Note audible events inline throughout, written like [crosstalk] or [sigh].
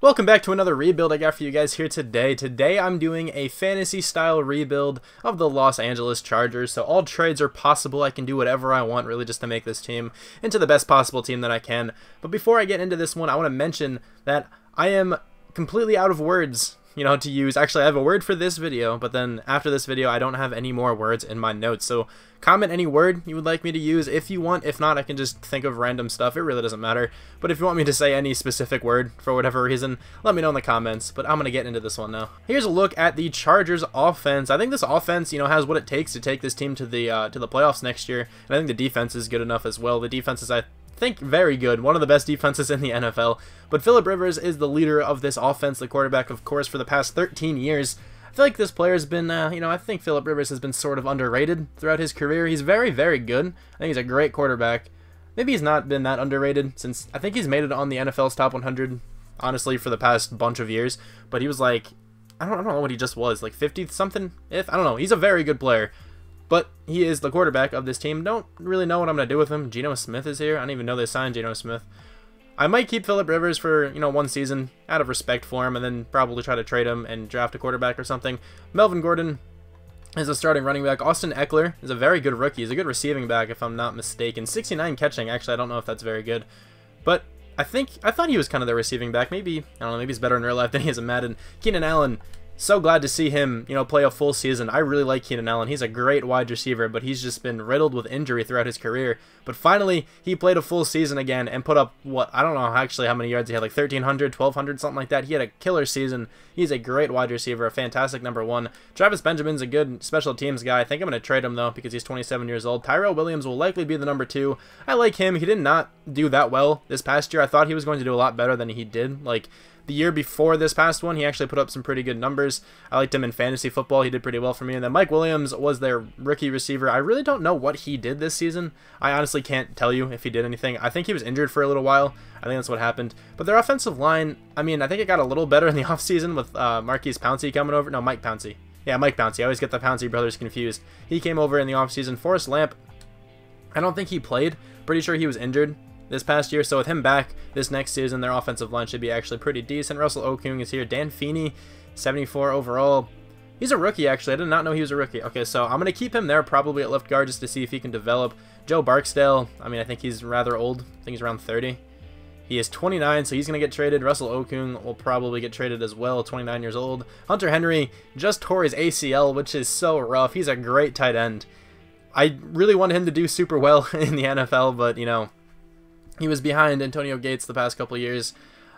Welcome back to another rebuild I got for you guys here today. Today I'm doing a fantasy style rebuild of the Los Angeles Chargers. So all trades are possible. I can do whatever I want really just to make this team into the best possible team that I can. But before I get into this one, I want to mention that I am completely out of words you know, to use. Actually, I have a word for this video, but then after this video, I don't have any more words in my notes. So comment any word you would like me to use if you want. If not, I can just think of random stuff. It really doesn't matter. But if you want me to say any specific word for whatever reason, let me know in the comments. But I'm going to get into this one now. Here's a look at the Chargers offense. I think this offense, you know, has what it takes to take this team to the uh, to the playoffs next year. And I think the defense is good enough as well. The defense is, I think very good, one of the best defenses in the NFL. But Philip Rivers is the leader of this offense, the quarterback, of course, for the past 13 years. I feel like this player's been, uh, you know, I think Philip Rivers has been sort of underrated throughout his career. He's very, very good. I think he's a great quarterback. Maybe he's not been that underrated since I think he's made it on the NFL's top 100, honestly, for the past bunch of years. But he was like, I don't, I don't know what he just was, like 50 something? If I don't know, he's a very good player. But he is the quarterback of this team. Don't really know what I'm going to do with him. Geno Smith is here. I don't even know they signed Geno Smith. I might keep Philip Rivers for, you know, one season out of respect for him and then probably try to trade him and draft a quarterback or something. Melvin Gordon is a starting running back. Austin Ekeler is a very good rookie. He's a good receiving back if I'm not mistaken. 69 catching. Actually, I don't know if that's very good. But I think, I thought he was kind of the receiving back. Maybe, I don't know, maybe he's better in real life than he is in Madden. Keenan Allen so glad to see him, you know, play a full season. I really like Keenan Allen. He's a great wide receiver, but he's just been riddled with injury throughout his career. But finally, he played a full season again and put up what I don't know actually how many yards he had, like 1300, 1200, something like that. He had a killer season. He's a great wide receiver, a fantastic number one. Travis Benjamin's a good special teams guy. I think I'm going to trade him though because he's 27 years old. Tyrell Williams will likely be the number two. I like him. He did not do that well this past year. I thought he was going to do a lot better than he did. Like the year before this past one, he actually put up some pretty good numbers. I liked him in fantasy football. He did pretty well for me. And then Mike Williams was their rookie receiver. I really don't know what he did this season. I honestly can't tell you if he did anything. I think he was injured for a little while. I think that's what happened. But their offensive line, I mean, I think it got a little better in the [laughs] offseason with uh, Maurkice Pouncey coming over. No, Mike Pouncey. Yeah, Mike Pouncey. I always get the Pouncey brothers confused. He came over in the offseason. Forrest Lamp, I don't think he played. Pretty sure he was injured this past year. So with him back this next season, their offensive line should be actually pretty decent. Russell Okung is here. Dan Feeney, 74 overall. He's a rookie, actually. I did not know he was a rookie. Okay, so I'm going to keep him there probably at left guard just to see if he can develop. Joe Barksdale, I mean, I think he's rather old. I think he's around 30. He is 29, so he's going to get traded. Russell Okung will probably get traded as well, 29 years old. Hunter Henry just tore his ACL, which is so rough. He's a great tight end. I really want him to do super well [laughs] in the NFL, but, you know, he was behind Antonio Gates the past couple years,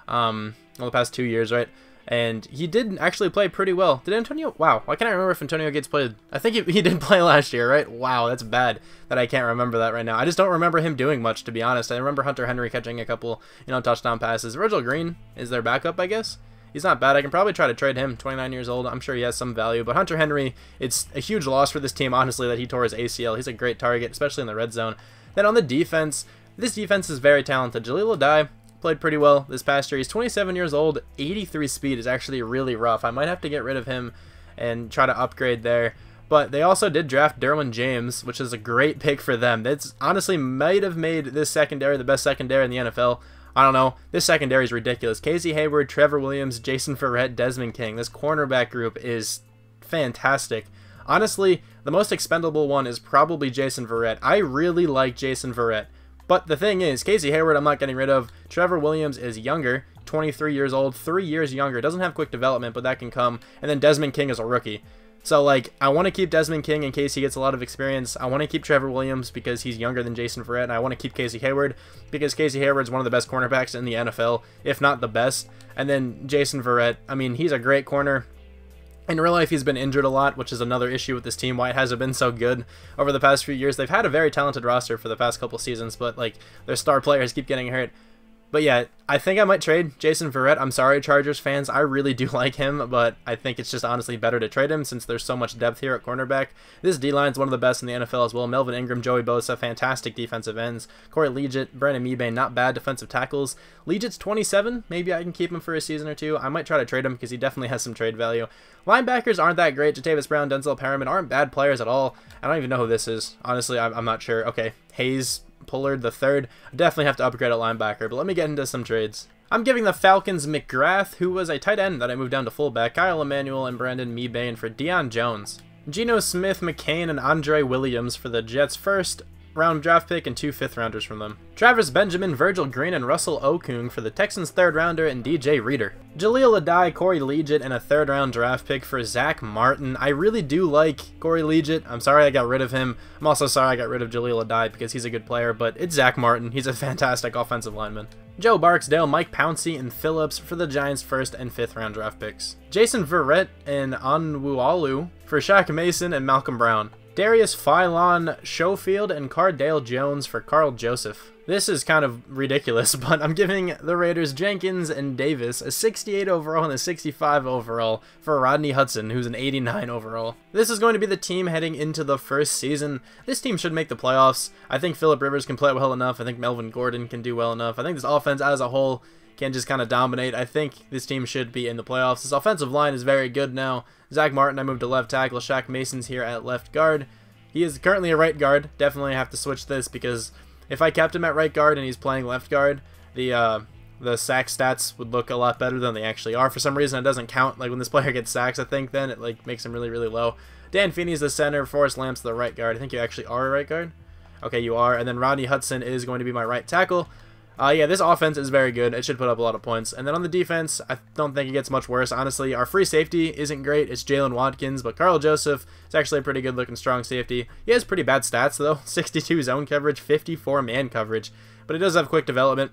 um, well, the past two years, right? And he did actually play pretty well. Did Antonio? Wow, why can't I remember if Antonio Gates played? I think he, he did [laughs] play last year, right? Wow, that's bad that I can't remember that right now. I just don't remember him doing much, to be honest. I remember Hunter Henry catching a couple, you know, touchdown passes. Virgil Green is their backup, I guess. He's not bad. I can probably try to trade him. 29 years old. I'm sure he has some value. But Hunter Henry, it's a huge loss for this team, honestly, that he tore his ACL. He's a great target, especially in the red zone. Then on the defense, this defense is very talented. Jahleel Addae played pretty well this past year. He's 27 years old. 83 speed is actually really rough. I might have to get rid of him and try to upgrade there. But they also did draft Derwin James, which is a great pick for them. That's honestly might have made this secondary the best secondary in the NFL. I don't know. This secondary is ridiculous. Casey Hayward, Trevor Williams, Jason Verrett, Desmond King. This cornerback group is fantastic. Honestly, the most expendable one is probably Jason Verrett. I really like Jason Verrett. But the thing is, Casey Hayward I'm not getting rid of. Trevor Williams is younger, 23 years old, three years younger. Doesn't have quick development, but that can come. And then Desmond King is a rookie. So, like, I want to keep Desmond King in case he gets a lot of experience. I want to keep Trevor Williams because he's younger than Jason Verrett. And I want to keep Casey Hayward because Casey Hayward's one of the best cornerbacks in the NFL, if not the best. And then Jason Verrett, I mean, he's a great corner. In real life, he's been injured a lot, which is another issue with this team. Why it hasn't been so good over the past few years. They've had a very talented roster for the past couple seasons, but like their star players keep getting hurt. But yeah, I think I might trade Jason Verrett. I'm sorry, Chargers fans. I really do [laughs] like him, but I think it's just honestly better to trade him since there's so much depth here at cornerback. This D line is one of the best in the NFL as well. Melvin Ingram, Joey Bosa, fantastic defensive ends. Corey Liuget, Brandon Mebane, not bad defensive tackles. Liuget's 27. Maybe I can keep him for a season or two. I might try to trade him because he definitely has some trade value. Linebackers aren't that great. Jatavis Brown, Denzel Perryman aren't bad players at all. I don't even know who this is. Honestly, I'm not sure. Okay, Hayes Pullard the third. Definitely have to upgrade a linebacker, but let me get into some trades. I'm giving the Falcons McGrath, who was a tight end that I moved down to fullback, Kyle Emanuel and Brandon Mebane for Deion Jones. Geno Smith, McCain, and Andre Williams for the Jets first, round draft pick and two fifth rounders from them. Travis Benjamin, Virgil Green, and Russell Okung for the Texans third rounder and DJ Reader. Jahleel Addae, Corey Liuget, and a third round draft pick for Zack Martin. I really do like Corey Liuget. I'm sorry I got rid of him. I'm also sorry I got rid of Jahleel Addae because he's a good player, but it's Zack Martin. He's a [laughs] fantastic offensive lineman. Joe Barksdale, Mike Pouncey, and Phillips for the Giants' first and fifth round draft picks. Jason Verrett and Onwualu for Shaq Mason and Malcolm Brown. Darius Philon Schofield and Cardale Jones for Karl Joseph. This is kind of ridiculous, [laughs] but I'm giving the Raiders Jenkins and Davis a 68 overall and a 65 overall for Rodney Hudson, who's an 89 overall. This is going to be the team heading into the first season. This team should make the playoffs. I think Philip Rivers can play well enough. I think Melvin Gordon can do well enough. I think this offense as a whole can just kind of dominate. I think this team should be in the playoffs. This offensive line is very good now. Zack Martin, I moved to left tackle. Shaq Mason's here at left guard. He is currently a right guard. Definitely have to switch this because if I kept him at right guard and he's playing left guard, the uh, the sack stats would look a lot better than they actually are. For some reason, it doesn't count. Like when this player [laughs] gets sacks, I think then it like makes him really really low. Dan Feeney's the center. Forrest Lamp's the right guard. I think you actually are a right guard. Okay, you are. And then Rodney Hudson is going to be my right tackle. Uh, yeah, this offense is very good. It should put up a lot of points. And then on the defense, I don't think it gets much worse. Honestly, our free safety isn't great. It's Jaylen Watkins, but Karl Joseph is actually a pretty good looking strong safety. He has pretty bad stats, though. [laughs] 62 zone coverage, 54 man coverage. But he does have quick development.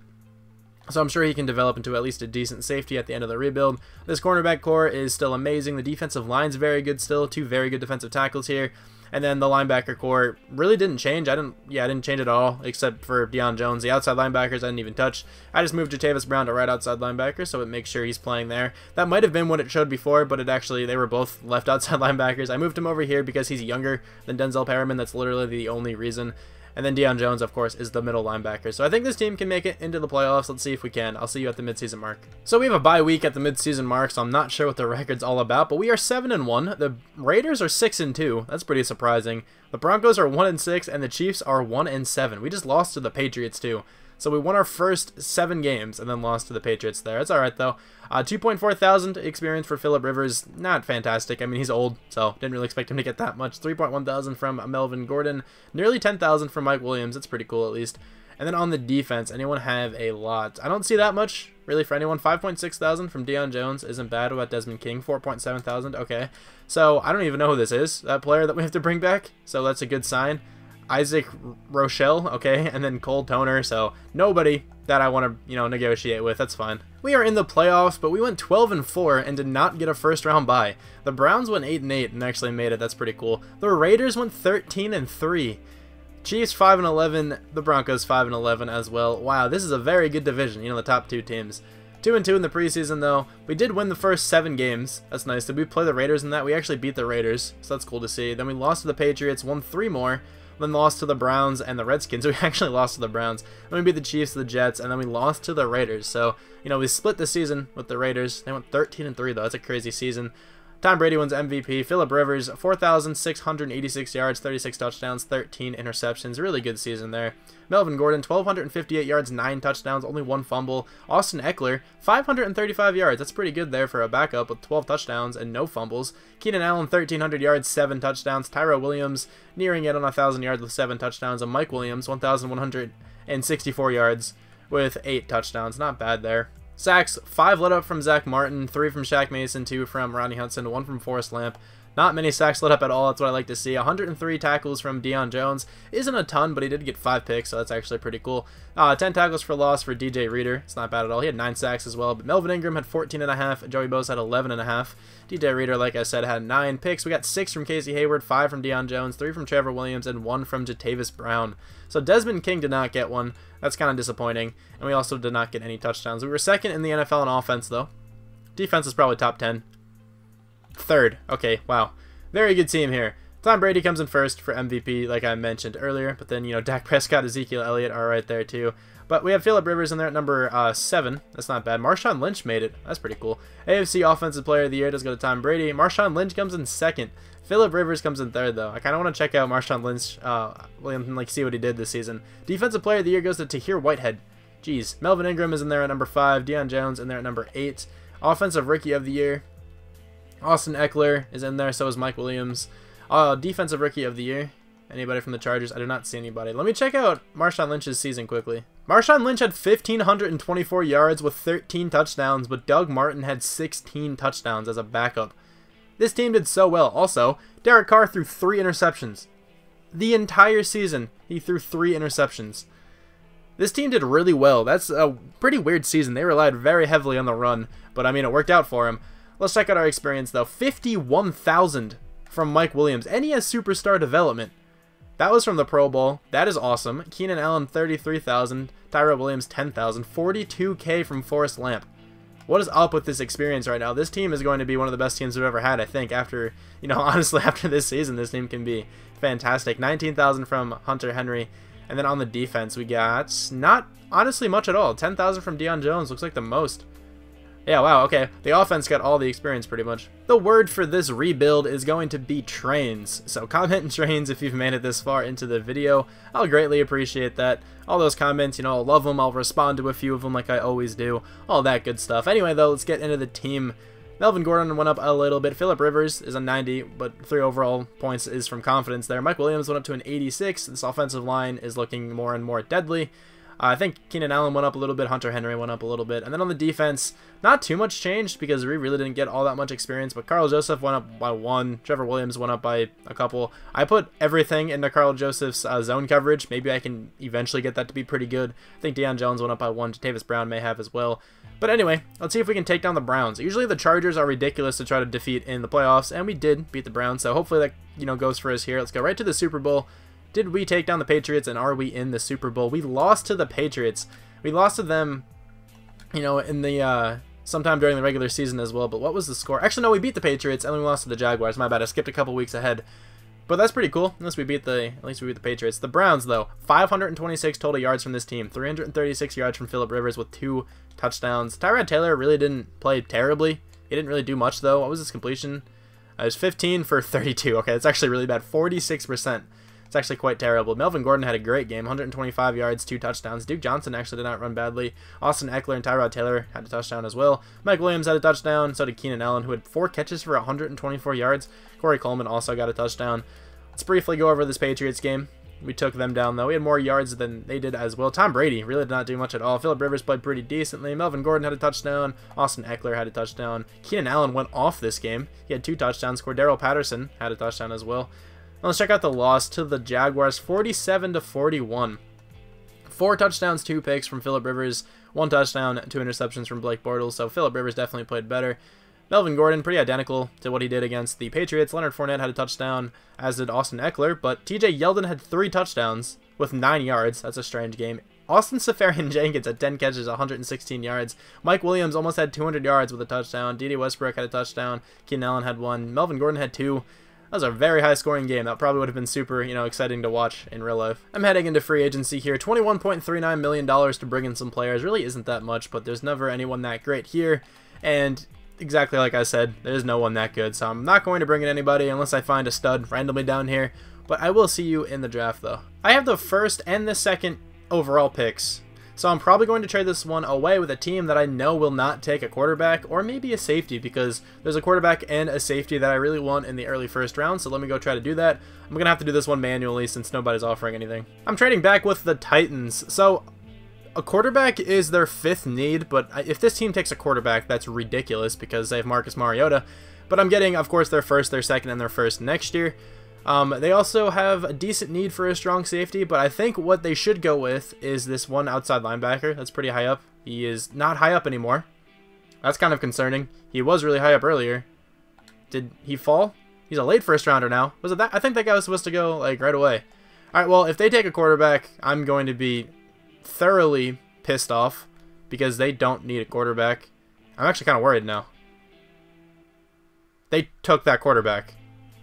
So I'm sure he can develop into at least a decent safety at the end of the rebuild. This cornerback core is still amazing. The defensive line's very good still. Two very good defensive tackles here. And then the linebacker core really didn't change. I didn't, yeah, I didn't change at all except for Deion Jones. The outside linebackers I didn't even touch. I just moved Jatavis Brown to right outside linebacker, so it makes sure he's playing there. That might have been what it showed before, but it actually they were both left [laughs] outside linebackers. I moved him over here because he's younger than Denzel Perryman. That's literally the only reason. And then Deion Jones, of course, is the middle linebacker. So I think this team can make it into the playoffs. Let's see if we can. I'll see you at the midseason mark. So we have a bye week at the midseason mark, so I'm not sure what the [laughs] record's all about, but we are 7 and 1. The Raiders are 6 and 2. That's pretty surprising. The Broncos are 1 and 6 and the Chiefs are 1 and 7. We just lost to the Patriots too. So we won our first seven games and then lost to the Patriots there. It's all right, though. Uh, 2.4 thousand experience for Philip Rivers. Not fantastic. I mean, he's old, so didn't really expect him to get that much. 3.1 thousand from Melvin Gordon. Nearly 10,000 from Mike Williams. That's pretty cool, at least. And then on the defense, anyone have a lot? I don't see that much, really, for anyone. 5.6 thousand from Deion Jones isn't bad. What about Desmond King? 4.7 thousand. Okay. So I don't even know who this is, that player that we have to bring back. So that's a good sign. Isaac Rochelle, okay, and then Cole Toner, so nobody that I want to, you know, negotiate with. That's fine. We are in the playoffs, but we went 12 and 4 and did not get a first round bye. The Browns went 8 and 8 and actually made it. That's pretty cool. The Raiders went 13 and 3. Chiefs 5 and 11, the Broncos 5 and 11 as well. Wow, this is a very good division, you know, the top two teams. 2 and 2 in the preseason though. We did win the first 7 games. That's nice. Did we play the Raiders in that? We actually beat the Raiders, so that's cool to see. Then we lost to the Patriots, won 3 more then lost to the Browns and the Redskins. [laughs] We actually lost to the Browns. Then we beat the Chiefs, the Jets, and then we lost to the Raiders. So, you know, we split the season with the Raiders. They went 13 and 3 though. That's a crazy season. Tom Brady wins MVP. Philip Rivers, 4,686 yards, 36 touchdowns, 13 interceptions. Really good season there. Melvin Gordon, 1,258 yards, 9 touchdowns, only one fumble. Austin Ekeler, 535 yards. That's pretty good there for a backup with 12 touchdowns and no fumbles. Keenan Allen, 1,300 yards, 7 touchdowns. Tyrell Williams, nearing it on 1,000 yards with 7 touchdowns. And Mike Williams, 1,164 yards with 8 touchdowns. Not bad there. Sacks, five let up from Zack Martin, three from Shaq Mason, two from Rodney Hudson, one from Forrest Lamp. Not many sacks lit up at all. That's what I like to see. 103 tackles from Deion Jones. Isn't a ton, but he did get 5 picks, so that's actually pretty cool. Uh, 10 tackles for loss for DJ Reader. It's not bad at all. He had 9 sacks as well. But Melvin Ingram had 14.5. Joey Bosa had 11 and a half. DJ Reader, like I said, had 9 picks. We got 6 from Casey Hayward, 5 from Deion Jones, 3 from Trevor Williams, and 1 from Jatavis Brown. So Desmond King did not get one. That's kind of disappointing. And we also did not get any touchdowns. We were second in the NFL in offense, though. Defense is probably top 10. Third. Okay, wow. Very good team here. Tom Brady comes in first for MVP, like I mentioned earlier. But then, you know, [laughs] Dak Prescott, Ezekiel Elliott are right there, too. But we have Philip Rivers in there at number uh, 7. That's not bad. Marshawn Lynch made it. That's pretty cool. AFC Offensive Player of the Year does go to Tom Brady. Marshawn Lynch comes in second. Philip Rivers comes in third, though. I kind of want to check out Marshawn Lynch uh, like see what he did this season. Defensive Player of the Year goes to Tahir Whitehead. Jeez. Melvin Ingram is in there at number 5. Deion Jones in there at number 8. Offensive Rookie of the Year. Austin Ekeler is in there. So is Mike Williams. Uh, defensive Rookie of the Year. Anybody from the Chargers? I do not see anybody. Let me check out Marshawn Lynch's season quickly. Marshawn Lynch had 1,524 yards with 13 touchdowns, but Doug Martin had 16 touchdowns as a backup. This team did so well. Also, Derek Carr threw three interceptions. The entire season, he threw three interceptions. This team did really well. That's a pretty weird season. They relied very heavily on the run, but I mean, it worked out for him. Let's check out our experience, though. 51,000 from Mike Williams, and he has superstar development. That was from the Pro Bowl. That is awesome. Keenan Allen, 33,000. Tyrell Williams, 10,000. 42K from Forrest Lamp. What is up with this experience right now? This team is going to be one of the best teams we've ever had, I think. After, you know, [laughs] honestly, after this season, this team can be fantastic. 19,000 from Hunter Henry. And then on the defense, we got not honestly much at all. 10,000 from Deion Jones looks like the most. Yeah, wow, okay. The offense got all the experience pretty much. The word for this rebuild is going to be trains. So comment in trains if you've made it this far into the video. I'll greatly appreciate that. All those comments, you know, I'll love them. I'll respond to a few of them like I always do. All that good stuff. Anyway, though, let's get into the team. Melvin Gordon went up a little bit. Philip Rivers is a 90, but three overall points is from confidence there. Mike Williams went up to an 86. This offensive line is looking more and more deadly. Uh, I think Keenan Allen went up a little bit, Hunter Henry went up a little bit, and then on the defense, not too much changed because we really didn't get all that much experience, but Karl Joseph went up by one, Trevor Williams went up by a couple. I put everything into Karl Joseph's uh, zone coverage. Maybe I can eventually get that to be pretty good. I think Deion Jones went up by one, Tavis Brown may have as well. But anyway, let's see if we can take down the Browns. Usually the Chargers are ridiculous to try to defeat in the playoffs, and we did beat the Browns, so hopefully that you know goes for us here. Let's go right to the Super Bowl. Did we take down the Patriots, and are we in the Super Bowl? We lost to the Patriots. We lost to them, you know, in the uh, sometime during the regular season as well. But what was the score? Actually, no, we beat the Patriots and we lost to the Jaguars. My bad. I skipped a couple weeks ahead. But that's pretty cool. Unless we beat the, at least we beat the Patriots. The Browns, though, 526 total yards from this team, 336 yards from Philip Rivers with two touchdowns. Tyrod Taylor really didn't play terribly. He didn't really do much though. What was his completion? Uh, it was 15 for 32. Okay, that's actually really bad. 46%. It's actually quite terrible. Melvin Gordon had a great game, 125 yards, two touchdowns. Duke Johnson actually did not run badly. Austin Ekeler and Tyrod Taylor had a touchdown as well. Mike Williams had a touchdown. So did Keenan Allen, who had four catches for 124 yards. Corey Coleman also got a touchdown. Let's briefly go over this Patriots game. We took them down, though. We had more yards than they did as well. Tom Brady really did not do much at all. Philip Rivers played pretty decently. Melvin Gordon had a touchdown. Austin Ekeler had a touchdown. Keenan Allen went off this game. He had two touchdowns. Cordarrelle Patterson had a touchdown as well. Now let's check out the loss to the Jaguars, 47 to 41. Four touchdowns, two picks from Philip Rivers, one touchdown, two interceptions from Blake Bortles. So Philip Rivers definitely played better. Melvin Gordon, pretty identical to what he did against the Patriots. Leonard Fournette had a touchdown, as did Austin Ekeler, but TJ Yeldon had three touchdowns with nine yards. That's a strange game. Austin Seferian [laughs] Jenkins had 10 catches, 116 yards. Mike Williams almost had 200 yards with a touchdown. Dede Westbrook had a touchdown. Keenan Allen had one. Melvin Gordon had two. That was a very high scoring game. That probably would have been super, you know, exciting to watch in real life. I'm heading into free agency here. $21.39 million to bring in some players. Really isn't that much, but there's never anyone that great here. And exactly like I said, there's no one that good. So I'm not going to bring in anybody unless I find a stud randomly down here. But I will see you in the draft, though. I have the first and the second overall picks so I'm probably going to trade this one away with a team that I know will not take a quarterback or maybe a safety because there's a quarterback and a safety that I really want in the early first round. So let me go try to do that. I'm going to have to do this one manually since nobody's offering anything. I'm trading back with the Titans. So a quarterback is their fifth need, but if this team takes a quarterback, that's ridiculous because they have Marcus Mariota. But I'm getting, of course, their first, their second, and their first next year. Um, they also have a decent need for a strong safety, but I think what they should go with is this one outside linebacker. That's pretty high up. He is not high up anymore. That's kind of concerning. He was really high up earlier. Did he fall? He's a late first rounder now. Was it that? I think that guy was supposed to go like right away. All right, well, if they take a quarterback, I'm going to be thoroughly pissed off because they don't need a quarterback. I'm actually kind of worried now. They took that quarterback.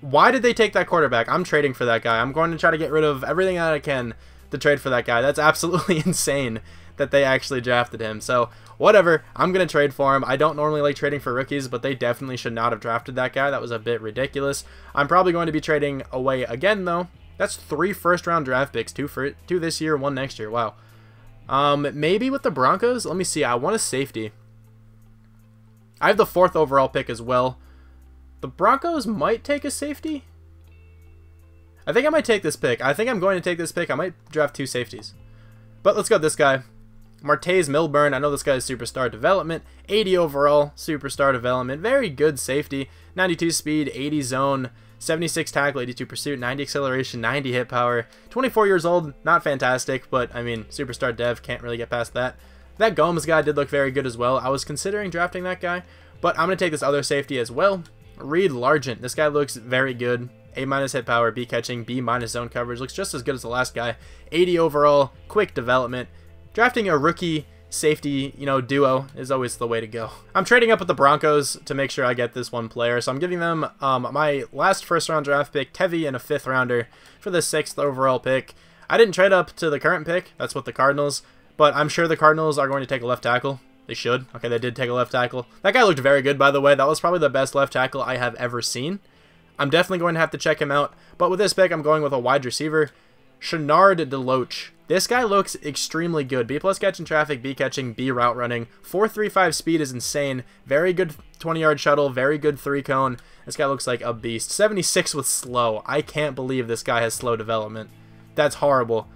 Why did they take that quarterback? I'm trading for that guy. I'm going to try to get rid of everything that I can to trade for that guy. That's absolutely [laughs] insane that they actually drafted him. So, whatever. I'm going to trade for him. I don't normally like trading for rookies, but they definitely should not have drafted that guy. That was a bit ridiculous. I'm probably going to be trading away again, though. That's three first-round draft picks. Two, for, two this year, one next year. Wow. Um, maybe with the Broncos? Let me see. I want a safety. I have the fourth overall pick as well. The Broncos might take a safety. I think I might take this pick. I think I'm going to take this pick. I might draft two safeties. But let's go this guy. Martez Milburn. I know this guy is superstar development. 80 overall, superstar development. Very good safety. 92 speed, 80 zone, 76 tackle, 82 pursuit, 90 acceleration, 90 hit power. 24 years old, not fantastic, but I mean, superstar dev can't really get past that. That Gomes guy did look very good as well. I was considering drafting that guy, but I'm going to take this other safety as well. Reed Largent. This guy looks very good. A minus hit power, B catching, B minus zone coverage. Looks just as good as the last guy. 80 overall, quick development. Drafting a rookie safety, you know, duo is always the way to go. I'm trading up with the Broncos to make sure I get this one player, so I'm giving them um, my last first round draft pick, Tevi, and a fifth rounder for the sixth overall pick. I didn't trade up to the current pick, that's what the Cardinals, but I'm sure the Cardinals are going to take a left tackle. They should. Okay, they did take a left tackle. That guy looked very good, by the way. That was probably the best left tackle I have ever seen. I'm definitely going to have to check him out. But with this pick, I'm going with a wide receiver. Shenard Deloach. This guy looks extremely good. B plus catching traffic, B catching, B route running. 4.35 speed is insane. Very good 20 yard shuttle, very good three cone. This guy looks like a beast. 76 with slow. I can't believe this guy has slow development. That's horrible.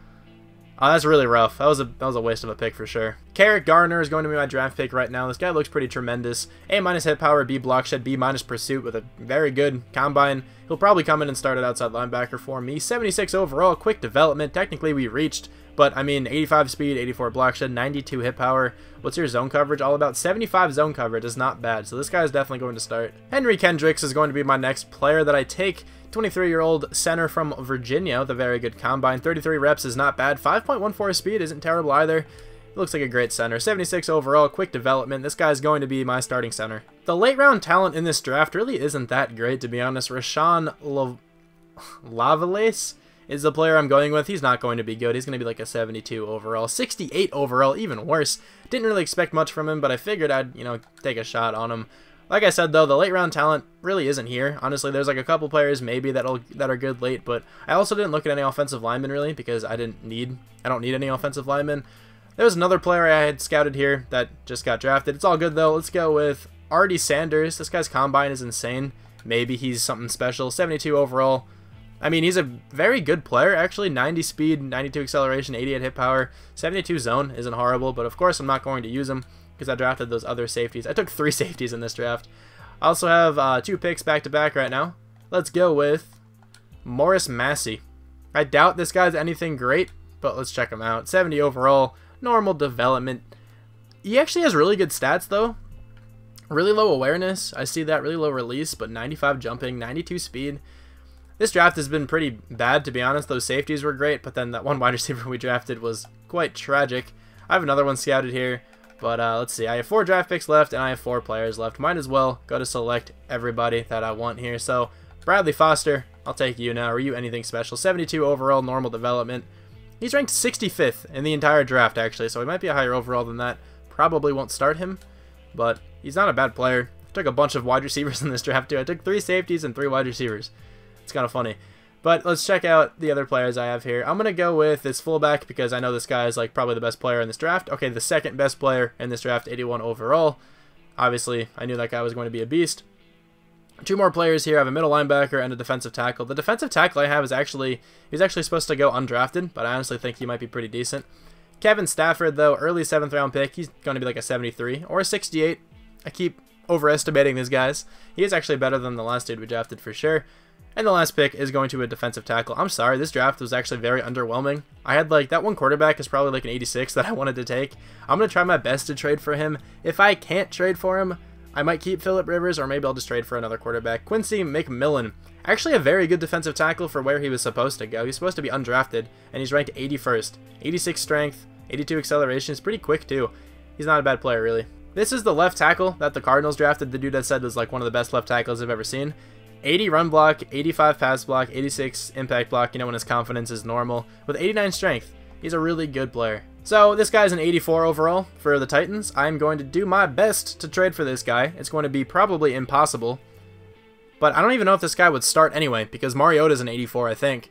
Oh, that's really rough. That was a that was a waste of a pick for sure. Carrick Garner is going to be my draft pick right now. This guy looks pretty tremendous. A minus hit power, B block shed, B minus pursuit with a very good combine. He'll probably come in and start at outside linebacker for me. 76 overall, quick development. Technically we reached, but I mean 85 speed, 84 block shed, 92 hit power. What's your zone coverage all about? 75 zone coverage is not bad. So this guy is definitely going to start. Henry Kendricks is going to be my next player that I take. 23-year-old center from Virginia with a very good combine. 33 reps is not bad. 5.14 speed isn't terrible either. looks like a great center. 76 overall, quick development. This guy's going to be my starting center. The late round talent in this draft really isn't that great, to be honest. Rashawn Lavalace is the player I'm going with. He's not going to be good. He's going to be like a 72 overall. 68 overall, even worse. Didn't really expect much from him, but I figured I'd, you know, take a shot on him. Like I said though, the late round talent really isn't here. Honestly, there's like a couple players maybe that'll that are good late, but I also didn't look at any offensive linemen really because I didn't need I don't need any offensive linemen. There was another player I had scouted here that just got drafted. It's all good though. Let's go with Artie Sanders. This guy's combine is insane. Maybe he's something special. 72 overall. I mean, he's a very good player, actually. 90 speed, 92 acceleration, 88 hit power. 72 zone isn't horrible, but of course I'm not going to use him because I drafted those other safeties. I took three [laughs] safeties in this draft. I also have uh, two picks back-to-back -back right now. Let's go with Morris Massey. I doubt this guy's anything great, but let's check him out. 70 overall, normal development. He actually has really good stats, though. Really low awareness. I see that. Really low release, but 95 jumping, 92 speed. This draft has been pretty bad, to be honest. Those safeties were great, but then that [laughs] one wide receiver we drafted was quite tragic. I have another one scouted here. But uh, let's see. I have four draft picks left, and I have four players left. Might as well go to select everybody that I want here. So, Bradley Foster, I'll take you now. Are you anything special? 72 overall, normal development. He's ranked 65th in the entire draft, actually, so he might be a higher overall than that. Probably won't start him, but he's not a bad player. I took a bunch of wide [laughs] receivers in this draft, too. I took three safeties and three wide receivers. It's kind of funny. But let's check out the other players I have here. I'm going to go with this fullback because I know this guy is like probably the best player in this draft. Okay, the second best player in this draft, 81 overall. Obviously, I knew that guy was going to be a beast. Two more players here. I have a middle linebacker and a defensive tackle. The defensive tackle I have is actually, he's actually supposed to go undrafted, but I honestly think he might be pretty decent. Kevin Stafford, though, early 7th round pick. He's going to be like a 73 or a 68. I keep overestimating these guys. He is actually better than the last dude we drafted for sure. And the last pick is going to a defensive tackle. I'm sorry, this draft was actually very underwhelming. I had like, that one quarterback is probably like an 86 that I wanted to take. I'm going to try my best to trade for him. If I can't trade for him, I might keep Philip Rivers or maybe I'll just trade for another quarterback. Quincy McMillan. Actually a very good defensive tackle for where he was supposed to go. He's supposed to be undrafted and he's ranked 81st. 86 strength, 82 acceleration. He's pretty quick too. He's not a bad player really. This is the left tackle that the Cardinals drafted. The dude that said was like one of the best left tackles I've ever seen. 80 run block, 85 pass block, 86 impact block, you know, when his confidence is normal, with 89 strength. He's a really good player. So this guy's an 84 overall for the Titans. I'm going to do my best to trade for this guy. It's going to be probably impossible. But I don't even know if this guy would start anyway, because Mariota's an 84, I think.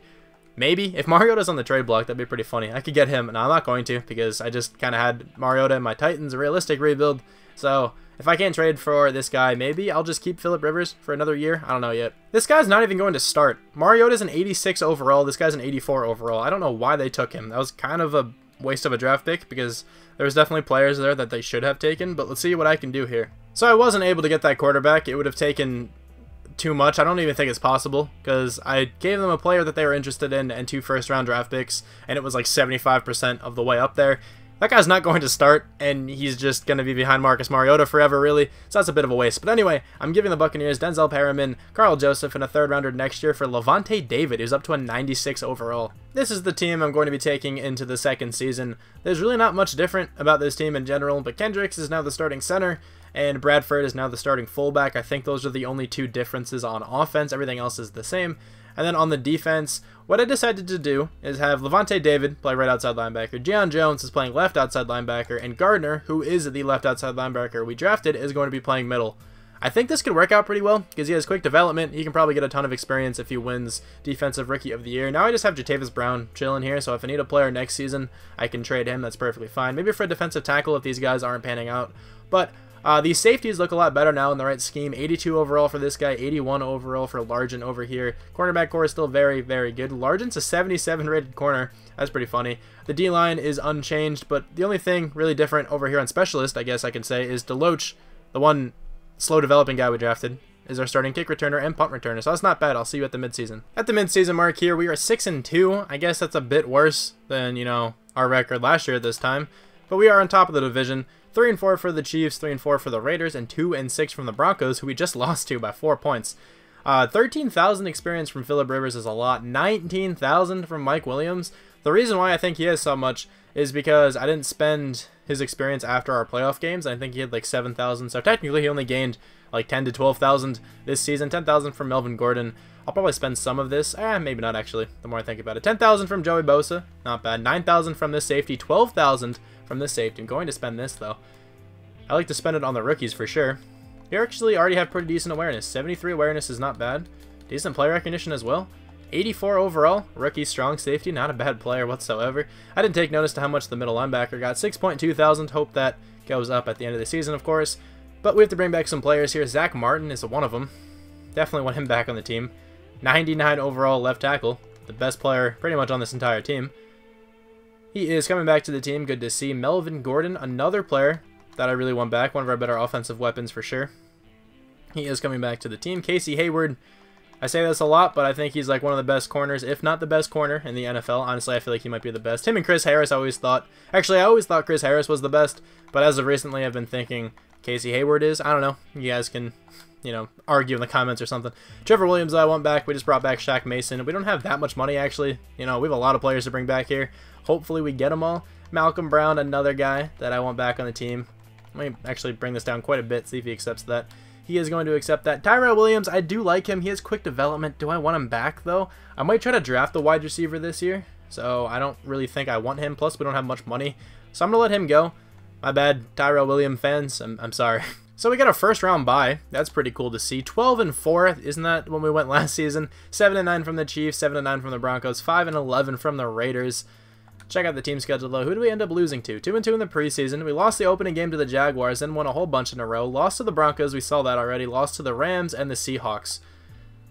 Maybe. If Mariota's on the trade block, that'd be pretty funny. I could get him, and I'm not going to, because I just kind of had Mariota in my Titans, a realistic rebuild. So if I can't trade for this guy, maybe I'll just keep Philip Rivers for another year. I don't know yet. This guy's not even going to start. Mariota's an 86 overall. This guy's an 84 overall. I don't know why they took him. That was kind of a waste of a draft pick because there's definitely players there that they should have taken, but let's see what I can do here. So I wasn't able to get that quarterback. It would have taken too much. I don't even think it's possible because I gave them a player that they were interested in and two first round draft picks, and it was like 75% of the way up there. That guy's not going to start, and he's just going to be behind Marcus Mariota forever, really. So that's a bit of a waste. But anyway, I'm giving the Buccaneers Denzel Perryman, Karl Joseph, and a third rounder next year for Lavonte David, who's up to a 96 overall. This is the team I'm going to be taking into the second season. There's really not much different about this team in general, but Kendricks is now the starting center, and Bradford is now the starting fullback. I think those are the only two differences on offense. Everything else is the same. And then on the defense, what I decided to do is have Lavonte David play right outside linebacker. Deion Jones is playing left outside linebacker. And Gardner, who is the left outside linebacker we drafted, is going to be playing middle. I think this could work out pretty well because he has quick development. He can probably get a ton of experience if he wins Defensive Rookie of the Year. Now I just have Jatavis Brown chilling here, so if I need a player next season, I can trade him. That's perfectly fine. Maybe for a defensive tackle if these guys aren't panning out. But uh, these safeties look a lot better now in the right scheme. 82 overall for this guy, 81 overall for Largent over here. Cornerback core is still very, very good. Largent's a 77 rated corner. That's pretty funny. The D-line is unchanged, but the only thing really different over here on Specialist, I guess I can say, is Deloach, the one slow developing guy we drafted, is our starting kick returner and punt returner. So that's not bad. I'll see you at the midseason. At the midseason mark here, we are 6 and 2. I guess that's a bit worse than, you know, our record last year at this time. But we are on top of the division. Three and four for the Chiefs, three and four for the Raiders, and two and six from the Broncos, who we just [laughs] lost to by four points. Uh, 13,000 experience from Philip Rivers is a lot. 19,000 from Mike Williams. The reason why I think he has so much is because I didn't spend his experience after our playoff games. I think he had like 7,000. So technically he only gained like 10 to 12,000 this season. 10,000 from Melvin Gordon. I'll probably spend some of this. Eh, maybe not actually, the more I think about it. 10,000 from Joey Bosa. Not bad. 9,000 from this safety. 12,000 from this safety. I'm going to spend this, though. I like to spend it on the rookies for sure. You actually already have pretty decent awareness. 73 awareness is not bad. Decent play recognition as well. 84 overall. Rookie strong safety. Not a bad player whatsoever. I didn't take notice to how much the middle linebacker got. 6.2 thousand. Hope that goes up at the end of the season, of course. But we have to bring back some players here. Zack Martin is one of them. Definitely want him back on the team. 99 overall left tackle. The best player pretty much on this entire team. He is coming back to the team. Good to see. Melvin Gordon, another player that I really want back. One of our better offensive weapons for sure. He is coming back to the team. Casey Hayward, I say this a lot, but I think he's like one of the best corners, if not the best corner in the NFL. Honestly, I feel like he might be the best. Him and Chris Harris, I always thought. Actually, I always thought Chris Harris was the best, but as of recently, I've been thinking Casey Hayward is. I don't know. You guys can, you know, argue in the comments or something. Trevor Williams, I want back. We just brought back Shaq Mason. We don't have that much money, actually. You know, we have a lot of players to bring back here. Hopefully, we get them all. Malcolm Brown, another guy that I want back on the team. Let me actually bring this down quite a bit, see if he accepts that. He is going to accept that. Tyrell Williams, I do like him. He has quick development. Do I want him back, though? I might try to draft the wide receiver this year, so I don't really think I want him. Plus, we don't have much money, so I'm going to let him go. My bad, Tyrell Williams fans. I'm, I'm sorry. [laughs] So we got a first round bye. That's pretty cool to see. 12 and 4, isn't that when we went last season? 7 and 9 from the Chiefs, 7 and 9 from the Broncos, 5 and 11 from the Raiders. Check out the team schedule though. Who do we end up losing to? 2 and 2 in the preseason. We lost the opening game to the Jaguars, then won a whole bunch in a row. Lost to the Broncos, we saw that already. Lost to the Rams and the Seahawks.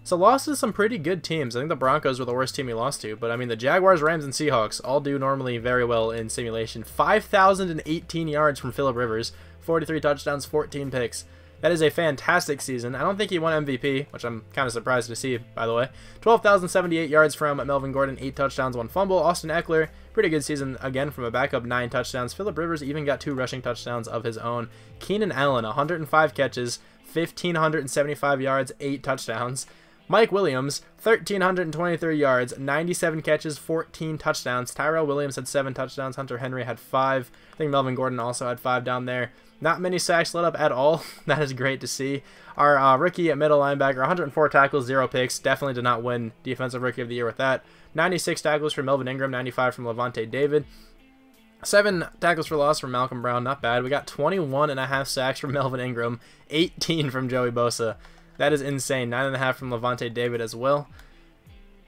So lost to some pretty good teams. I think the Broncos were the worst team we lost to, but I mean the Jaguars, Rams, and Seahawks all do normally very well in simulation. 5,018 yards from Philip Rivers, 43 touchdowns, 14 picks. That is a fantastic season. I don't think he won MVP, which I'm kind of surprised to see, by the way. 12,078 yards from Melvin Gordon, 8 touchdowns, 1 fumble. Austin Ekeler, pretty good season again from a backup, 9 touchdowns. Philip Rivers even got 2 rushing touchdowns of his own. Keenan Allen, 105 catches, 1,575 yards, 8 touchdowns. Mike Williams, 1,323 yards, 97 catches, 14 touchdowns. Tyrell Williams had 7 touchdowns. Hunter Henry had 5. I think Melvin Gordon also had 5 down there. Not many sacks let up at all. [laughs] that is great to see. Our uh, rookie at middle linebacker, 104 tackles, 0 picks. Definitely did not win Defensive Rookie of the Year with that. 96 tackles from Melvin Ingram, 95 from Lavonte David. Seven tackles for loss from Malcolm Brown, not bad. We got 21 and a half sacks from Melvin Ingram, 18 from Joey Bosa. That is insane. Nine and a half from Lavonte David as well.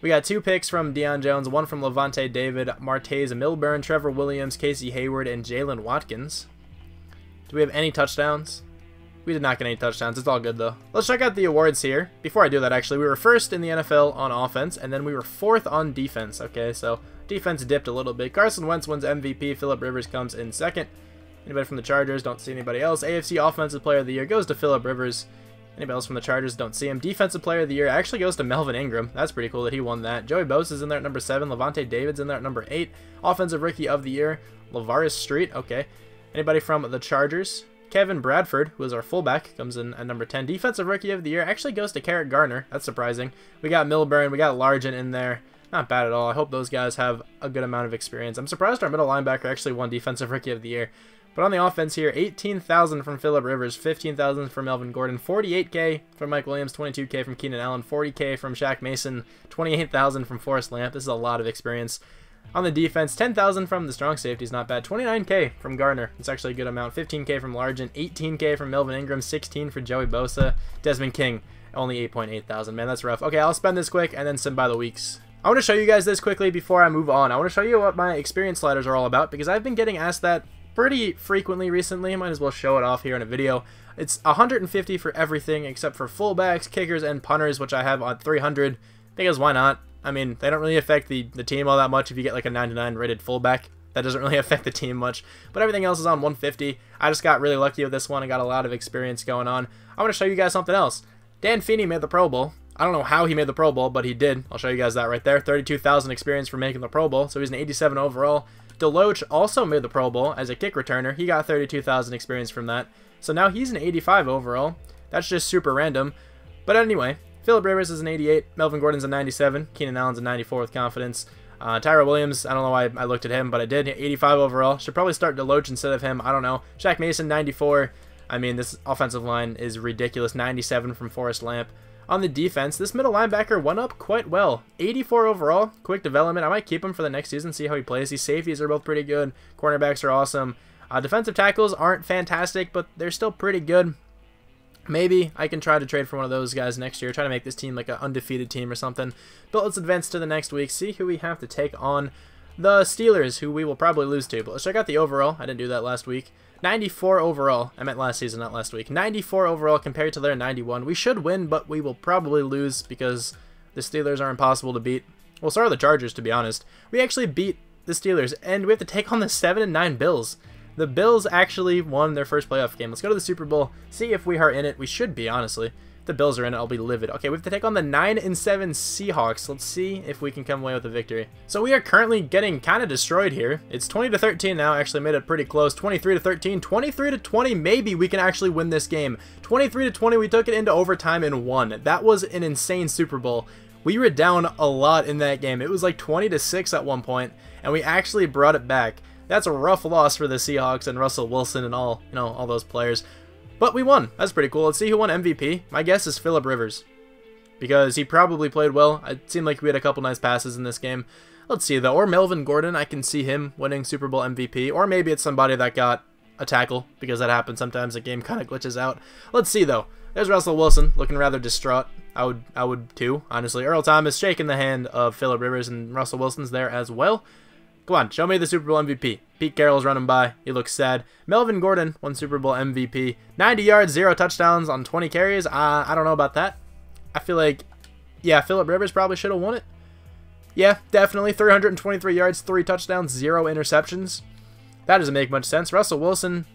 We got two picks from Deion Jones, one from Lavonte David, Martez Milburn, Trevor Williams, Casey Hayward, and Jaylen Watkins. Do we have any touchdowns? We did not get any touchdowns. It's all good, though. Let's check out the awards here. Before I do that, actually, we were first in the NFL on offense, and then we were fourth on defense. Okay, so defense dipped a little bit. Carson Wentz wins MVP. Philip Rivers comes in second. Anybody from the Chargers? Don't see anybody else. AFC Offensive Player of the Year goes to Philip Rivers. Anybody else from the Chargers? Don't see him. Defensive Player of the Year actually goes to Melvin Ingram. That's pretty cool that he won that. Joey Bosa is in there at number 7. Lavonte David's in there at number 8. Offensive Rookie of the Year, Lavarius Street. Okay. Anybody from the Chargers? Kevin Bradford, who is our fullback, comes in at number 10. Defensive Rookie of the Year actually goes to Carrick Garner. That's surprising. We got Milburn. We got Largent in there. Not bad at all. I hope those guys have a good amount of experience. I'm surprised our middle linebacker actually won Defensive Rookie of the Year. But on the offense here, 18,000 from Philip Rivers, 15,000 from Melvin Gordon, 48K from Mike Williams, 22K from Keenan Allen, 40K from Shaq Mason, 28,000 from Forrest Lamp. This is a lot of experience. On the defense, 10,000 from the strong safety is not bad. 29k from Garner, it's actually a good amount. 15k from Largent, 18k from Melvin Ingram, 16 for Joey Bosa. Desmond King, only 8.8 thousand. Man, that's rough. Okay, I'll spend this quick and then send by the weeks. I want to show you guys this quickly before I move on. I want to show you what my experience sliders are all about because I've been getting asked that pretty frequently recently. Might as well show it off here in a video. It's 150 for everything except for fullbacks, kickers, and punters, which I have on 300 because why not? I mean, they don't really affect the, the team all that much if you get like a 99 rated fullback. That doesn't really [laughs] affect the team much. But everything else is on 150. I just got really lucky with this one. I got a lot of experience going on. I want to show you guys something else. Dan Feeney made the Pro Bowl. I don't know how he made the Pro Bowl, but he did. I'll show you guys that right there. 32,000 experience for making the Pro Bowl, so he's an 87 overall. Deloach also made the Pro Bowl as a kick returner. He got 32,000 experience from that. So now he's an 85 overall. That's just super random. But anyway, Philip Rivers is an 88. Melvin Gordon's a 97. Keenan Allen's a 94 with confidence. Uh, Tyra Williams, I don't know why I looked at him, but I did. 85 overall. Should probably start Deloach instead of him. I don't know. Shaq Mason, 94. I mean, this offensive line is ridiculous. 97 from Forrest Lamp. On the defense, this middle linebacker went up quite well. 84 overall. Quick development. I might keep him for the next season, see how he plays. These safeties are both pretty good. Cornerbacks are awesome. Uh, defensive tackles aren't fantastic, but they're still pretty good. Maybe I can try to trade for one of those guys next year, try to make this team like an undefeated team or something. But let's advance to the next week, see who we have to take on the Steelers, who we will probably lose to. But let's check out the overall. I didn't do that last week. 94 overall. I meant last season, not last week. 94 overall compared to their 91. We should win, but we will probably lose because the Steelers are impossible to beat. Well, so are the Chargers, to be honest. We actually beat the Steelers, and we have to take on the 7 and 9 Bills. The Bills actually won their first playoff game. Let's go to the Super Bowl, see if we are in it. We should be, honestly. If the Bills are in it, I'll be livid. Okay, we have to take on the 9 and 7 Seahawks. Let's see if we can come away with a victory. So we are currently getting kind of destroyed here. It's 20 to 13 now. Actually made it pretty close. 23 to 13, 23 to 20. Maybe we can actually win this game. 23 to 20. We took it into overtime and won. That was an insane Super Bowl. We were down a lot in that game. It was like 20 to 6 at one point, and we actually brought it back. That's a rough loss for the Seahawks and Russell Wilson and all, you know, all those players. But we won. That's pretty cool. Let's see who won MVP. My guess is Philip Rivers. Because he probably played well. It seemed like we had a couple nice passes in this game. Let's see, though. Or Melvin Gordon. I can see him winning Super Bowl MVP. Or maybe it's somebody that got a tackle. Because that happens sometimes. The game kind of glitches out. Let's see, though. There's Russell Wilson looking rather distraught. I would I would too, honestly. Earl Thomas shaking the hand of Philip Rivers and Russell Wilson's there as well. Come on, show me the Super Bowl MVP. Pete Carroll's running by. He looks sad. Melvin Gordon won Super Bowl MVP. 90 yards, 0 touchdowns on 20 carries. Uh, I don't know about that. I feel like, yeah, Philip Rivers probably should have won it. Yeah, definitely. 323 yards, 3 touchdowns, 0 interceptions. That doesn't make much sense. Russell Wilson,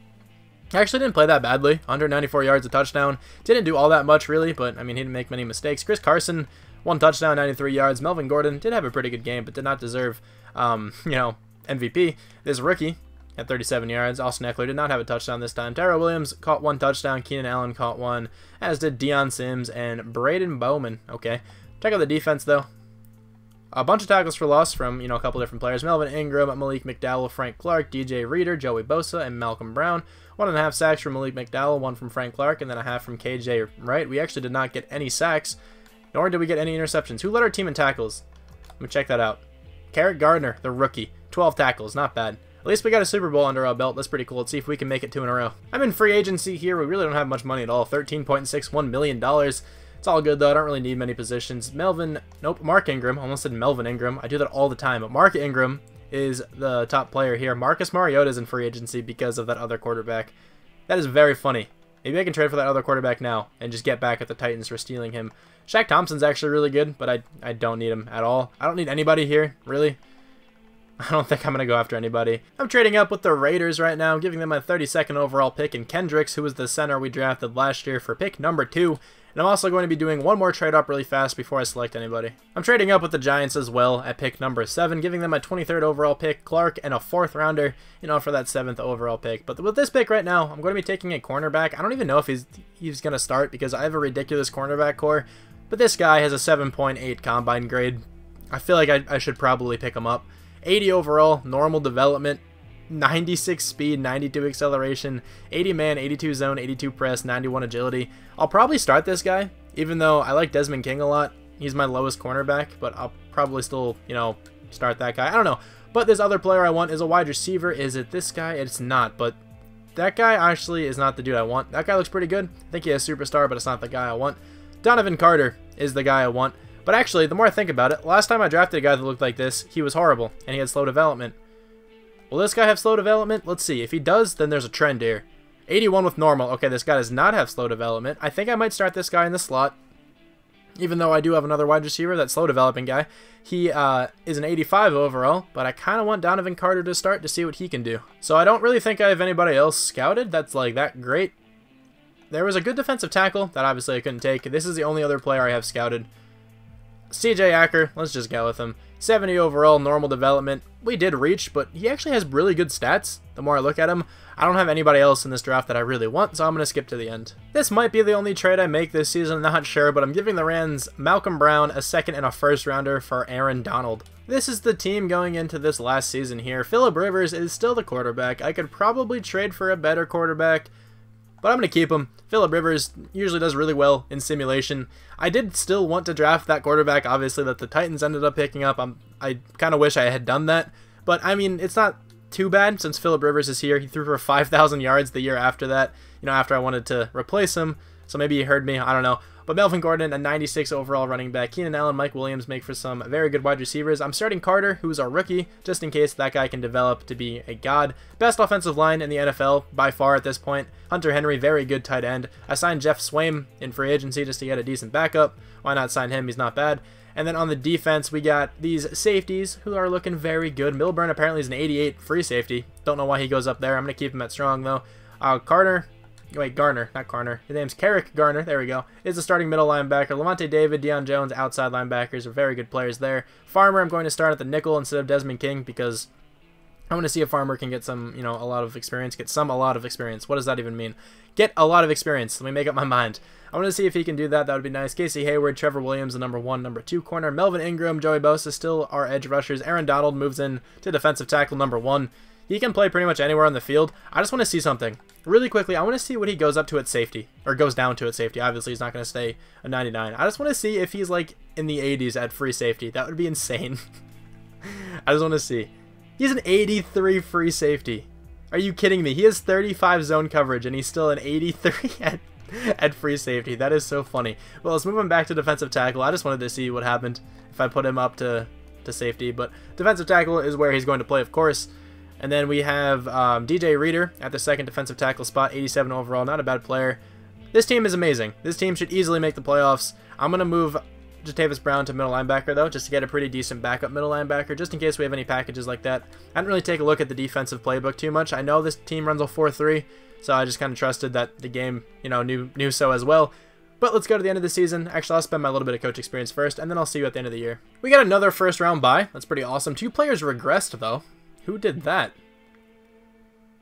Actually didn't play that badly. 194 yards, a touchdown. Didn't do all that much, really, but, I mean, he didn't make many mistakes. Chris Carson, one touchdown, 93 yards. Melvin Gordon did have a pretty good game, but did not deserve, um, [laughs] you know, MVP. This rookie at 37 yards. Austin Ekeler did not have a touchdown this time. Tyrell Williams caught one touchdown. Keenan Allen caught one, as did Dion Sims and Braden Bowman. Okay. Check out the defense, though. A bunch of tackles for loss from, you know, a couple different players. Melvin Ingram, Malik McDowell, Frank Clark, DJ Reader, Joey Bosa, and Malcolm Brown. One and a half sacks from Malik McDowell, one from Frank Clark, and then a half from KJ Wright. We actually did not get any sacks, nor did we get any interceptions. Who led our team in tackles? Let me check that out. Carrick Gardner, the rookie. 12 tackles, not bad. At least we got a Super Bowl under our belt. That's pretty cool. Let's see if we can make it two in a row. I'm in free agency here. We really don't have much money at all. $13.61 million. It's all good, though. I don't really need many positions. Melvin, nope, Mark Ingram. Almost said Melvin Ingram. I do that all the time. But Mark Ingram is the top player here. Marcus Mariota is in free agency because of that other quarterback. That is very funny. Maybe I can trade for that other quarterback now and just get back at the Titans for stealing him. Shaq Thompson's actually really good, but I, I don't need him at all. I don't need anybody here, really. [laughs] I don't think I'm going to go after anybody. I'm trading up with the Raiders right now, giving them my 32nd overall pick in Kendricks, who was the center we drafted last year for pick number 2. And I'm also going to be doing one more trade up really fast before I select anybody. I'm trading up with the Giants as well at pick number 7, giving them a 23rd overall pick, Clark, and a 4th rounder, you know, for that 7th overall pick. But with this pick right now, I'm going to be taking a cornerback. I don't even know if he's, he's going to start because I have a ridiculous cornerback corps. But this guy has a 7.8 combine grade. I feel like I, I should probably pick him up. 80 overall, normal development, 96 speed, 92 acceleration, 80 man, 82 zone, 82 press, 91 agility. I'll probably start this guy, even though I like Desmond King a lot. He's my lowest cornerback, but I'll probably still, you know, start that guy. I don't know. But this other player I want is a wide receiver. Is it this guy? It's not, but that guy actually is not the dude I want. That guy looks pretty good. I think he has superstar, but it's not the guy I want. Donovan Carter is the guy I want. But actually, the more I think about it, last time I drafted a guy that looked like this, he was horrible, and he had slow development. Will this guy have slow development? Let's see. If he does, then there's a trend here. 81 with normal. Okay, this guy does not have slow development. I think I might start this guy in the slot. Even though I do have another wide receiver, that slow developing guy. He uh, is an 85 overall, but I kind of want Donovan Carter to start to see what he can do. So I don't really think I have anybody else scouted that's like that great. There was a good defensive tackle that obviously I couldn't take. This is the only other player I have scouted. CJ Acker, let's just go with him. 70 overall, normal development. We did reach, but he actually has really good stats. The more I look at him, I don't have anybody else in this draft that I really want, so I'm going to skip to the end. This might be the only trade I make this season, not sure, but I'm giving the Rams Malcolm Brown a second and a first rounder for Aaron Donald. This is the team going into this last season here. Philip Rivers is still the quarterback. I could probably trade for a better quarterback, but I'm going to keep him. Philip Rivers usually does really well in simulation. I did still want to draft that quarterback, obviously, that the Titans ended up picking up. I'm, I kind of wish I had done that. But, I mean, it's not too bad since Philip Rivers is here. He threw for 5,000 yards the year after that, you know, after I wanted to replace him. So maybe he heard me. I don't know. But Melvin Gordon, a 96 overall running back. Keenan Allen, Mike Williams make for some very good wide receivers. I'm starting Carter, who's our rookie, just in case that guy can develop to be a god. Best offensive line in the NFL by far at this point. Hunter Henry, very good tight end. I signed Geoff Swaim in free agency just to get a decent backup. Why not sign him? He's not bad. And then on the defense, we got these safeties who are looking very good. Milburn apparently is an 88 free safety. Don't know why he goes up there. I'm going to keep him at strong, though. Uh, Carter, Wait, Garner, not Garner. His name's Carrick Garner. There we go. Is the starting middle linebacker. Lavonte David, Deion Jones, outside linebackers are very good players there. Farmer, I'm going to start at the nickel instead of Desmond King because I want to see if Farmer can get some, you know, a lot of experience. Get some, a lot of experience. What does that even mean? Get a lot of experience. Let me make up my mind. I want to see if he can do that. That would be nice. Casey Hayward, Trevor Williams, the number one, number two corner. Melvin Ingram, Joey Bosa still our edge rushers. Aaron Donald moves in to defensive tackle number one. He can play pretty much anywhere on the field. I just want to see something. Really quickly, I want to see what he goes up to at safety. Or goes down to at safety. Obviously, he's not going to stay a 99. I just want to see if he's like in the 80s at free safety. That would be insane. [laughs] I just want to see. He's an 83 free safety. Are you kidding me? He has 35 zone coverage and he's still an 83 [laughs] at, at free safety. That is so funny. Well, let's move him back to defensive tackle. I just wanted to see what happened if I put him up to, to safety. But defensive tackle is where he's going to play, of course. And then we have um, DJ Reader at the second defensive tackle spot, 87 overall, not a bad player. This team is amazing. This team should easily make the playoffs. I'm going to move Jatavis Brown to middle linebacker, though, just to get a pretty decent backup middle linebacker, just in case we have any packages like that. I didn't really take a look at the defensive playbook too much. I know this team runs a 4-3, so I just kind of trusted that the game, you know, knew, knew so as well. But let's go to the end of the season. Actually, I'll spend my little bit of coach experience first, and then I'll see you at the end of the year. We got another first round bye. That's pretty awesome. Two players regressed, though. Who did that?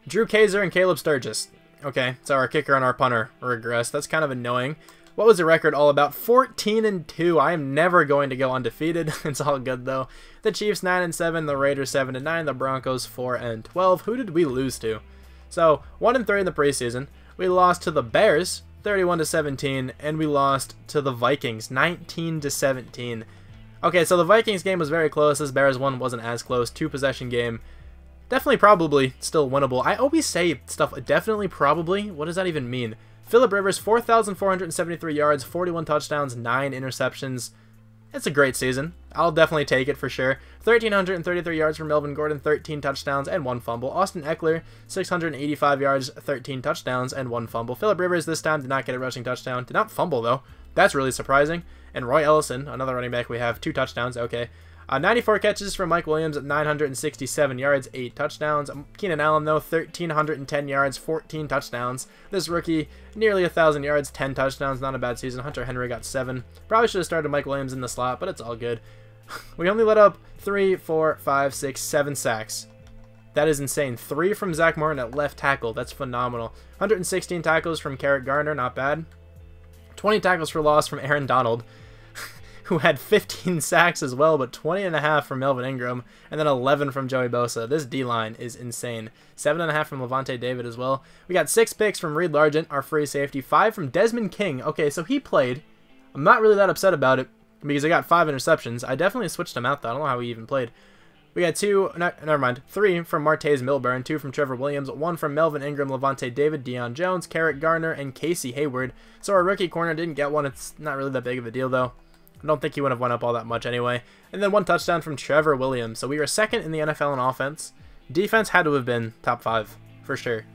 Drew Kaser and Caleb Sturgis. Okay, so our kicker and our punter regressed. That's kind of annoying. What was the record all about? 14 and 2. I am never going to go undefeated. [laughs] it's all good though. The Chiefs 9 and 7, the Raiders 7 and 9, the Broncos 4 and 12. Who did we lose to? So, 1 and 3 in the preseason. We lost to the Bears 31 to 17 and we lost to the Vikings 19 to 17. Okay, so the Vikings game was very close. This Bears one wasn't as close. Two possession game. Definitely probably still winnable. I always say stuff definitely probably. What does that even mean? Philip Rivers, 4,473 yards, 41 touchdowns, 9 interceptions. It's a great season. I'll definitely take it for sure. 1,333 yards from Melvin Gordon, 13 touchdowns, and 1 fumble. Austin Ekeler, 685 yards, 13 touchdowns, and 1 fumble. Philip Rivers this time did not get a rushing touchdown. Did not fumble, though. That's really surprising. And Roy Ellison, another running back we have, 2 touchdowns. Okay. Uh, 94 catches from Mike Williams at 967 yards, 8 touchdowns. Keenan Allen, though, 1,310 yards, 14 touchdowns. This rookie, nearly 1,000 yards, 10 touchdowns. Not a bad season. Hunter Henry got 7. Probably should have started Mike Williams in the slot, but it's all good. [laughs] we only let up 3, 4, 5, 6, 7 sacks. That is insane. 3 from Zack Martin at left tackle. That's phenomenal. 116 tackles from Carrick Garner. Not bad. 20 tackles for loss from Aaron Donald [laughs] who had 15 [laughs] sacks as well, but 20 and a half from Melvin Ingram, and then 11 from Joey Bosa. This D line is insane. Seven and a half from Lavonte David as well. We got six picks from Reed Largent, our free safety. Five from Desmond King. Okay, so he played. I'm not really that upset about it because I got five interceptions. I definitely switched him out though. I don't know how he even played. We got two, never mind, three from Martez Milburn, two from Trevor Williams, one from Melvin Ingram, Lavonte David, Deion Jones, Carrick Garner, and Casey Hayward. So our rookie corner didn't get one. It's not really that big of a deal though. I don't think he would have went up all that much anyway. And then one touchdown from Trevor Williams. So we were second in the NFL in offense. Defense had to have been top five, for sure.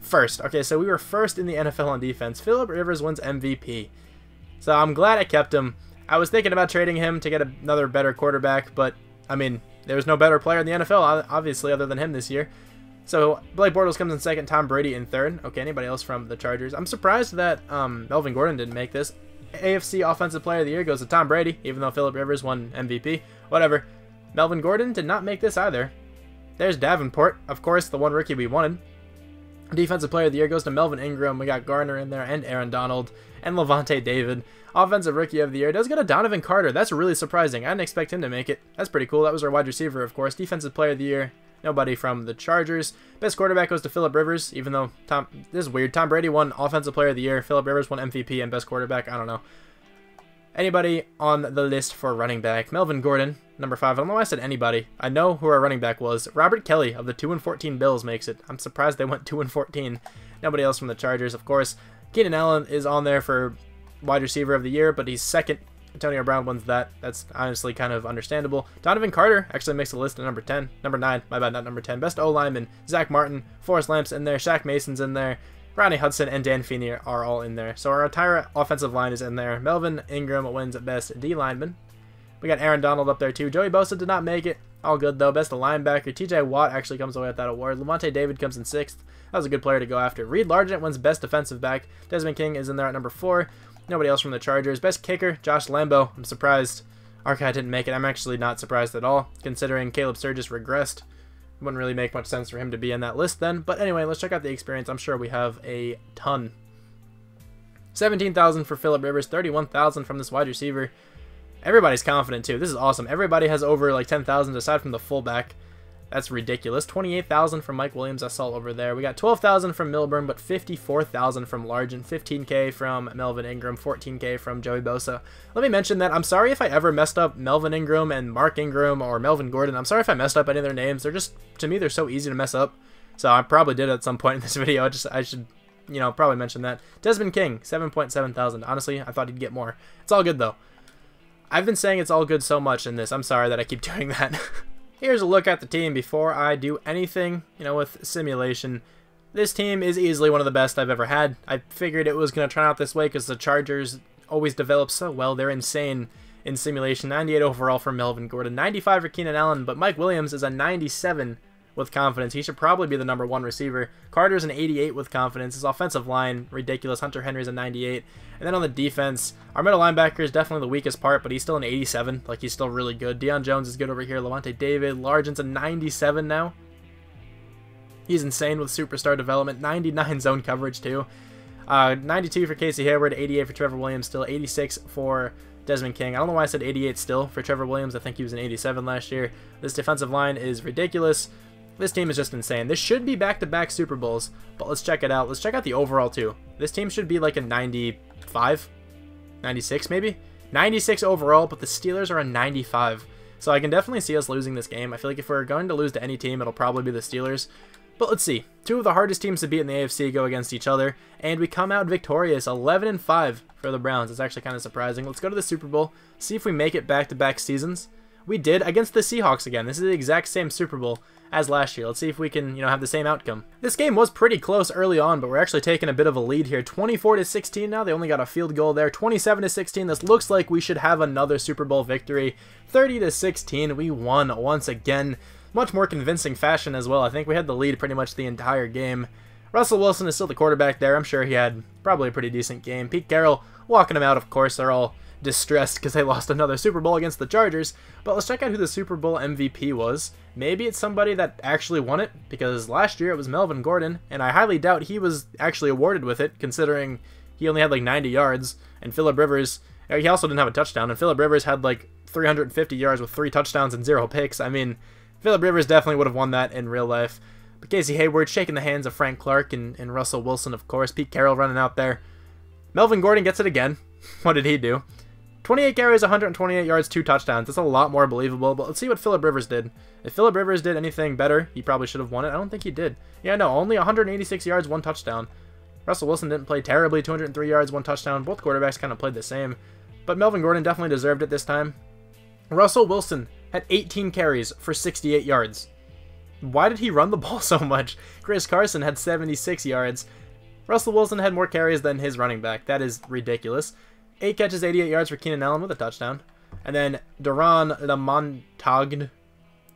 First. Okay, so we were first in the NFL on defense. Philip Rivers wins MVP. So I'm glad I kept him. I was thinking about trading him to get another better quarterback, but, I mean, there's no better player in the NFL, obviously, other than him this year. So Blake Bortles comes in second, Tom Brady in third. Okay, anybody else from the Chargers? I'm surprised that um, Melvin Gordon didn't make this. AFC Offensive Player of the Year goes to Tom Brady, even though Philip Rivers won MVP. Whatever. Melvin Gordon did not make this either. There's Davenport, of course, the one rookie we wanted. Defensive Player of the Year goes to Melvin Ingram. We got Garner in there and Aaron Donald and Lavonte David. Offensive Rookie of the Year does go to Donovan Carter. That's really surprising. I didn't expect him to make it. That's pretty cool. That was our wide receiver, of course. Defensive Player of the Year Nobody from the Chargers. Best quarterback goes to Philip Rivers, even though Tom this is weird. Tom Brady won Offensive Player of the Year. Philip Rivers won MVP and Best Quarterback. I don't know. Anybody on the list for running back? Melvin Gordon, number five. I don't know why I said anybody. I know who our running back was. Robert Kelly of the 2 and 14 Bills makes it. I'm surprised they went 2 and 14. Nobody else from the Chargers, of course. Keenan Allen is on there for wide receiver of the year, but he's second Antonio Brown wins that. That's honestly kind of understandable. Donovan Carter actually makes the list at number 10. Number 9, my bad, not number 10. Best O lineman, Zack Martin, Forrest Lamp's in there, Shaq Mason's in there, Ronnie Hudson and Dan Feeney are all in there. So our entire offensive line is in there. Melvin Ingram wins at best D lineman. We got Aaron Donald up there too. Joey Bosa did not make it. All good though. Best linebacker. TJ Watt actually comes away with that award. Lavonte David comes in sixth. That was a good player to go after. Reed Largent wins best defensive back. Desmond King is in there at number four. Nobody else from the Chargers. Best kicker, Josh Lambo. I'm surprised Archive didn't make it. I'm actually not surprised at all, considering Caleb Sturgis regressed. Wouldn't really make much sense for him to be in that list then. But anyway, let's check out the experience. I'm sure we have a ton. 17,000 for Philip Rivers, 31,000 from this wide receiver. Everybody's confident too. This is awesome. Everybody has over like 10,000 aside from the fullback. That's ridiculous. 28,000 from Mike Williams. I saw over there. We got 12,000 from Milburn, but 54,000 from Largent. 15K from Melvin Ingram. 14K from Joey Bosa. Let me mention that I'm sorry if I ever messed up Melvin Ingram and Mark Ingram or Melvin Gordon. I'm sorry if I messed up any of their names. They're just, to me, they're so easy to mess up. So I probably did at some point in this [laughs] video. I just, I should, you know, probably mention that. Desmond King, 7.7 thousand. Honestly, I thought he'd get more. It's all good though. I've been saying it's all good so much in this. I'm sorry that I keep [laughs] doing that. Here's a look at the team before I do anything, you know, with simulation. This team is easily one of the best I've ever had. I figured it was going to turn out this way because the Chargers always develop so well. They're insane in simulation, 98 overall for Melvin Gordon, 95 for Keenan Allen, but Mike Williams is a 97 with confidence. He should probably be the number one receiver. Carter's an 88 with confidence. His offensive line, ridiculous. Hunter Henry's a 98. And then on the defense, our middle linebacker is definitely the weakest part, but he's still an 87. Like, he's still really good. Deion Jones is good over here. Lavonte David. Largent's a 97 now. He's insane with superstar development. 99 [laughs] zone coverage, too. Uh, 92 for Casey Hayward. 88 for Trevor Williams still. 86 for Desmond King. I don't know why I said 88 still for Trevor Williams. I think he was an 87 last year. This defensive line is ridiculous. This team is just insane. This should be back-to-back -back Super Bowls, but let's check it out. Let's check out the overall, too. This team should be like a 95, 96 maybe? 96 overall, but the Steelers are a 95. So I can definitely see us losing this game. I feel like if we're going to lose to any team, it'll probably be the Steelers. But let's see. Two of the hardest teams to beat in the AFC go against each other, and we come out victorious, 11 and 5 for the Browns. It's actually kind of surprising. Let's go to the Super Bowl, see if we make it back-to-back -back seasons. We did against the Seahawks again. This is the exact same Super Bowl as last year. Let's see if we can, you know, have the same outcome. This game was pretty close early on, but we're actually taking a bit of a lead here. 24 to 16 now. They only got a field goal there. 27 to 16. This looks like we should have another Super Bowl victory. 30 to 16. We won once again. Much more convincing fashion as well. I think we had the lead pretty much the entire game. Russell Wilson is still the quarterback there. I'm sure he had probably a pretty decent game. Pete Carroll walking him out, of course. They're all distressed because they lost another Super Bowl against the Chargers. But let's check out who the Super Bowl MVP was. Maybe it's somebody that actually won it, because last year it was Melvin Gordon, and I highly doubt he was actually awarded with it, considering he only had like 90 yards, and Philip Rivers, he also didn't have a touchdown, and Philip Rivers had like 350 yards with three touchdowns and zero picks. I mean, Philip Rivers definitely would have won that in real life. But Casey Hayward shaking the hands of Frank Clark and, and Russell Wilson, of course. Pete Carroll running out there. Melvin Gordon gets it again. [laughs] what did he do? 28 carries, 128 yards, two touchdowns. That's a lot more believable, but let's see what Philip Rivers did. If Philip Rivers did anything better, he probably should have won it. I don't think he did. Yeah, no, only 186 yards, one touchdown. Russell Wilson didn't play terribly, 203 yards, one touchdown. Both quarterbacks kind of played the same, but Melvin Gordon definitely deserved it this time. Russell Wilson had 18 carries for 68 yards. Why did he run the [laughs] ball so much? Chris Carson had 76 yards. Russell Wilson had more carries than his running back. That is ridiculous. 8 catches, 88 yards for Keenan Allen with a touchdown. And then Duron Lamontagne,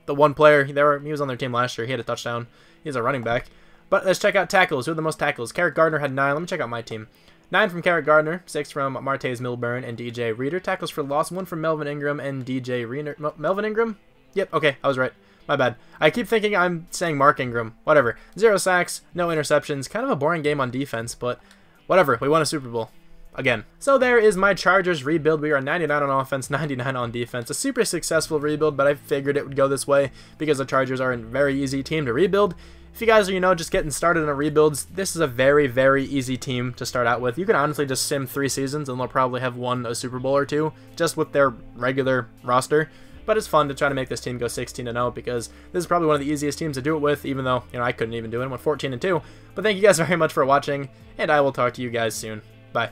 the one player, they were, he was on their team last year. He had a touchdown. He's a running back. But let's check out tackles. Who are the most tackles? Carrick Garner had 9. Let me check out my team. 9 from Carrick Garner, 6 from Martez Milburn and DJ Reader. Tackles for loss, 1 from Melvin Ingram and DJ Reader. Melvin Ingram? Yep, okay, I was right. My bad. I keep thinking I'm saying Mark Ingram. Whatever. Zero sacks, no interceptions. Kind of a boring game on defense, but whatever. We won a Super Bowl again. So there is my Chargers rebuild. We are 99 on offense, 99 on defense. A super successful rebuild, but I figured it would go this way because the Chargers are a very easy team to rebuild. If you guys are, you know, just getting started in a rebuilds, this is a very, very easy team to start out with. You can honestly just sim three seasons and they'll probably have won a Super Bowl or two just with their regular roster. But it's fun to try to make this team go 16 0 because this is probably one of the easiest teams to do it with, even though, you know, I couldn't even do it. I went 14 2. But thank you guys [laughs] very much for watching, and I will talk to you guys soon. Bye.